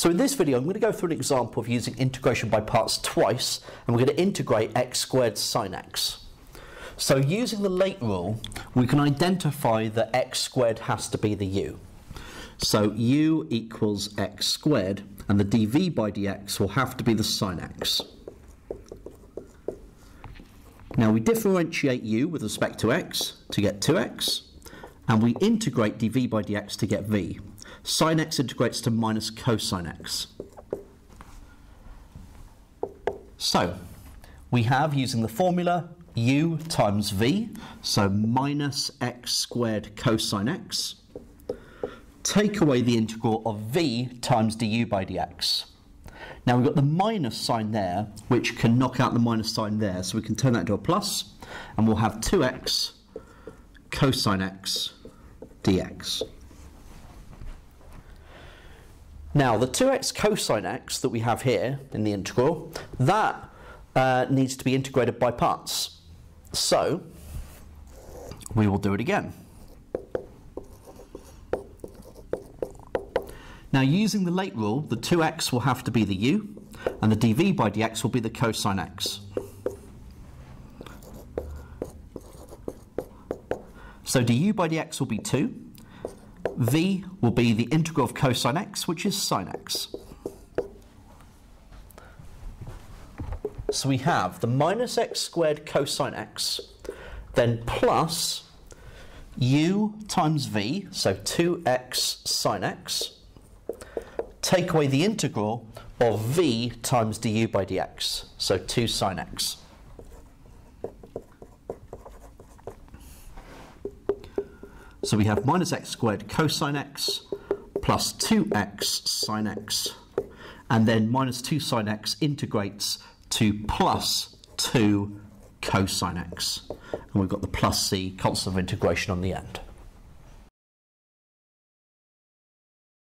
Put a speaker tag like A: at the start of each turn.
A: So in this video, I'm going to go through an example of using integration by parts twice, and we're going to integrate x squared sine x. So using the late rule, we can identify that x squared has to be the u. So u equals x squared, and the dv by dx will have to be the sine x. Now we differentiate u with respect to x to get 2x, and we integrate dv by dx to get v. Sine x integrates to minus cosine x. So, we have, using the formula, u times v, so minus x squared cosine x. Take away the integral of v times du by dx. Now we've got the minus sign there, which can knock out the minus sign there, so we can turn that into a plus, and we'll have 2x cosine x dx. Now, the 2x cosine x that we have here in the integral, that uh, needs to be integrated by parts. So, we will do it again. Now, using the late rule, the 2x will have to be the u, and the dv by dx will be the cosine x. So du by dx will be 2. v will be the integral of cosine x, which is sine x. So we have the minus x squared cosine x, then plus u times v, so 2x sine x, take away the integral of v times du by dx, so 2 sine x. So we have minus x squared cosine x plus 2x sine x, and then minus 2 sine x integrates to plus 2 cosine x. And we've got the plus c constant of integration on the end.